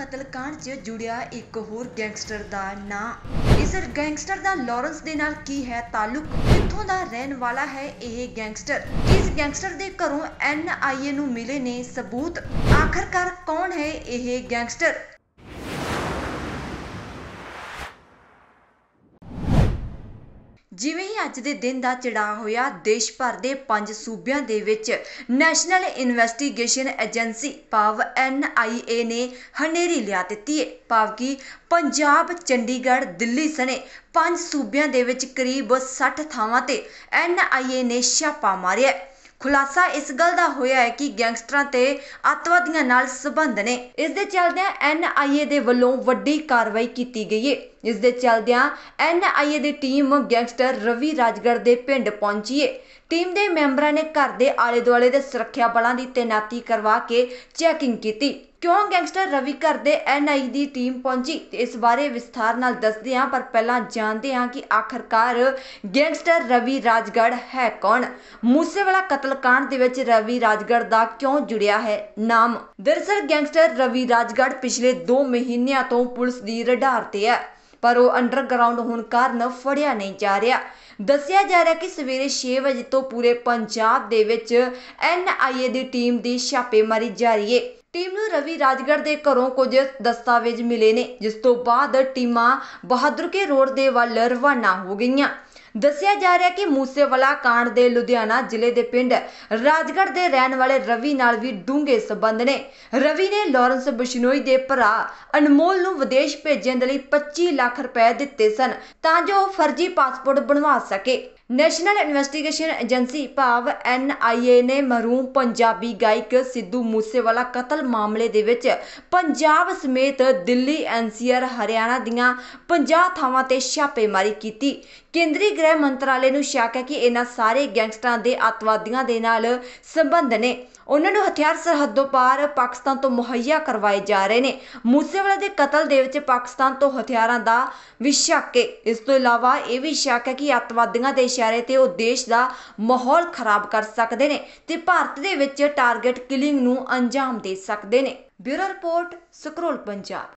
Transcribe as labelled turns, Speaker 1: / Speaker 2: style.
Speaker 1: ਕਤਲकांड 'ਚ ਜੁੜਿਆ ਇੱਕ ਹੋਰ ਗੈਂਗਸਟਰ ਦਾ ਨਾਂ। ਇਸ ਗੈਂਗਸਟਰ ਦਾ ਲਾਰੈਂਸ ਦੇ ਨਾਲ ਕੀ ਹੈ ਤਾਲੁਕ? ਕਿੱਥੋਂ ਦਾ ਰਹਿਣ ਵਾਲਾ ਹੈ ਇਹ ਗੈਂਗਸਟਰ? ਇਸ ਗੈਂਗਸਟਰ ਦੇ ਘਰੋਂ ਐਨਆਈਏ ਨੂੰ ਮਿਲੇ ਨੇ ਸਬੂਤ। ਆਖਰਕਾਰ ਕੌਣ ਹੈ ਇਹ ਗੈਂਗਸਟਰ? ਜਿਵੇਂ ਹੀ ਅੱਜ ਦੇ ਦਿਨ ਦਾ ਚੜਾਅ ਹੋਇਆ, ਦੇਸ਼ ਭਰ ਦੇ ਪੰਜ ਸੂਬਿਆਂ ਦੇ ਵਿੱਚ ਨੈਸ਼ਨਲ ਇਨਵੈਸਟੀਗੇਸ਼ਨ ਏਜੰਸੀ ਭਾਵ ਐਨਆਈਏ ਨੇ ਹਨੇਰੀ ਲਿਆ ਦਿੱਤੀ ਹੈ ਭਾਵ ਕਿ ਪੰਜਾਬ, ਚੰਡੀਗੜ੍ਹ, ਦਿੱਲੀ ਸਣੇ ਪੰਜ ਸੂਬਿਆਂ ਦੇ ਵਿੱਚ ਕਰੀਬ 60 ਥਾਵਾਂ ਤੇ ਐਨਆਈਏ ਨੇ ਛਾਪਾ ਮਾਰਿਆ ਖੁਲਾਸਾ ਇਸ ਗੱਲ ਦਾ ਹੋਇਆ ਹੈ ਕਿ ਗੈਂਗਸਟਰਾਂ ਤੇ ਅੱਤਵਾਦੀਆਂ ਨਾਲ ਸਬੰਧ ਨੇ। ਇਸ ਦੇ ਚੱਲਦਿਆਂ ਐਨਆਈਏ ਦੇ ਵੱਲੋਂ ਵੱਡੀ ਕਾਰਵਾਈ ਕੀਤੀ ਗਈ ਹੈ ਇਸ ਦੇ ਚੱਲਦਿਆਂ ਐਨਆਈਏ ਦੀ ਟੀਮ ਗੈਂਗਸਟਰ ਰਵੀ ਰਾਜਗੜ੍ਹ ਦੇ ਪਿੰਡ ਪਹੁੰਚੀ ਹੈ ਟੀਮ ਦੇ ਮੈਂਬਰਾਂ ਨੇ ਘਰ ਦੇ ਆਲੇ ਦੁਆਲੇ ਦੇ ਸੁਰੱਖਿਆ ਬਲਾਂ ਦੀ ਤੈਨਾਤੀ ਕਰਵਾ ਕੇ ਚੈਕਿੰਗ ਕੀਤੀ। ਕਿਉਂ ਗੈਂਗਸਟਰ ਰਵੀ ਘਰ ਦੇ ਐਨਆਈ ਦੀ ਟੀਮ ਪਹੁੰਚੀ? ਤੇ ਇਸ ਬਾਰੇ ਵਿਸਥਾਰ ਨਾਲ ਦੱਸਦੇ ਹਾਂ, ਪਰ ਪਹਿਲਾਂ ਜਾਣਦੇ ਹਾਂ ਕਿ ਆਖਰਕਾਰ ਗੈਂਗਸਟਰ ਰਵੀ ਰਾਜਗੜ੍ਹ ਹੈ ਕੌਣ? ਮੂਸੇਵਾਲਾ ਕਤਲकांड ਦੇ ਵਿੱਚ ਰਵੀ ਰਾਜਗੜ੍ਹ ਦਾ ਕਿਉਂ ਜੁੜਿਆ ਹੈ ਨਾਮ? ਦਰਅਸਲ ਗੈਂਗਸਟਰ ਰਵੀ ਰਾਜਗੜ੍ਹ ਪਿਛਲੇ 2 ਮਹੀਨਿਆਂ ਤੋਂ ਪੁਲਿਸ ਦੀ ਰਡਾਰ ਤੇ ਹੈ, ਪਰ ਉਹ ਅੰਡਰਗਰਾਉਂਡ ਹੋਣ ਕਾਰਨ ਫੜਿਆ ਨਹੀਂ ਜਾ ਰਿਹਾ। ਦੱਸਿਆ ਜਾ ਰਿਹਾ ਕਿ ਸਵੇਰੇ 6 ਵਜੇ ਤੋਂ ਪੂਰੇ ਪੰਜਾਬ ਦੇ ਵਿੱਚ ਐਨਆਈਏ ਦੀ ਟੀਮ ਦੀ ਛਾਪੇਮਾਰੀ ਜਾਰੀ ਹੈ ਟੀਮ ਨੂੰ ਰਵੀ ਰਾਜਗੜ੍ਹ ਦੇ ਘਰੋਂ ਕੁਝ ਦਸਤਾਵੇਜ਼ ਮਿਲੇ ਨੇ, ਜਿਸ ਤੋਂ ਬਾਅਦ ਟੀਮਾਂ ਬਹਾਦਰਕੇ ਰੋਡ ਦੇ ਵੱਲ ਰਵਾਨਾ ਹੋ ਗਈਆਂ। ਦੱਸਿਆ ਜਾ ਰਿਹਾ ਕਿ ਮੂਸੇਵਾਲਾ ਕਾਂਡ ਦੇ ਲੁਧਿਆਣਾ ਜ਼ਿਲ੍ਹੇ ਦੇ ਪਿੰਡ ਰਾਜਗੜ੍ਹ ਦੇ ਰਹਿਣ ਵਾਲੇ ਰਵੀ ਨਾਲ ਵੀ ਡੂੰਘੇ ਸਬੰਧ ਨੇ। ਰਵੀ ਨੇ ਲਾਰੈਂਸ ਬਿਸ਼ਨੋਈ ਦੇ ਭਰਾ ਅਨਮੋਲ ਨੂੰ ਵਿਦੇਸ਼ ਭੇਜਣ ਦੇ ਲਈ 25 ਲੱਖ ਰੁਪਏ ਦਿੱਤੇ ਸਨ, ਤਾਂ ਜੋ ਉਹ ਫਰਜ਼ੀ ਪਾਸਪੋਰਟ ਬਣਵਾ ਸਕੇ। ਨੈਸ਼ਨਲ ਇਨਵੈਸਟੀਗੇਸ਼ਨ ਏਜੰਸੀ ਭਾਵ ਐਨਆਈਏ ਨੇ ਮਰਹੂਮ ਪੰਜਾਬੀ ਗਾਇਕ ਸਿੱਧੂ ਮੂਸੇਵਾਲਾ ਕਤਲ ਮਾਮਲੇ ਦੇ ਵਿੱਚ ਪੰਜਾਬ ਸਮੇਤ ਦਿੱਲੀ ਐਨਸੀਆਰ ਹਰਿਆਣਾ ਦੀਆਂ 50 ਥਾਵਾਂ ਤੇ ਛਾਪੇਮਾਰੀ ਕੀਤੀ। ਕੇਂਦਰੀ ਗ੍ਰਹਿ ਮੰਤਰਾਲੇ ਨੂੰ ਸ਼ੱਕ ਹੈ ਕਿ ਇਹਨਾਂ ਸਾਰੇ ਗੈਂਗਸਟਰਾਂ ਦੇ ਅੱਤਵਾਦੀਆਂ ਦੇ ਨਾਲ ਸੰਬੰਧ ਨੇ। ਉਹਨਾਂ ਨੂੰ ਹਥਿਆਰ ਸਰਹੱਦੋਂ ਪਾਰ ਪਾਕਿਸਤਾਨ ਤੋਂ ਮੁਹੱਈਆ ਕਰਵਾਏ ਜਾ ਰਹੇ ਨੇ। ਮੂਸੇਵਾਲਾ ਦੇ ਕਤਲ ਦੇ ਵਿੱਚ ਪਾਕਿਸਤਾਨ ਤੋਂ ਹਥਿਆਰਾਂ ਦਾ ਵੀ ਸ਼ੱਕ ਹੈ। ਇਸ ਤੋਂ ਇਲਾਵਾ ਇਹ ਵੀ ਸ਼ੱਕ ਹੈ ਕਿ ਅੱਤਵਾਦੀਆਂ ਦੇ ਇਸ਼ਾਰੇ ਤੇ ਉਹ ਦੇਸ਼ ਦਾ ਮਾਹੌਲ ਖਰਾਬ ਕਰ ਸਕਦੇ ਨੇ ਤੇ ਭਾਰਤ ਦੇ ਵਿੱਚ ਟਾਰਗੇਟ ਕਿਲਿੰਗ ਨੂੰ ਅੰਜਾਮ ਦੇ ਸਕਦੇ ਨੇ। Bureau report scroll Punjab.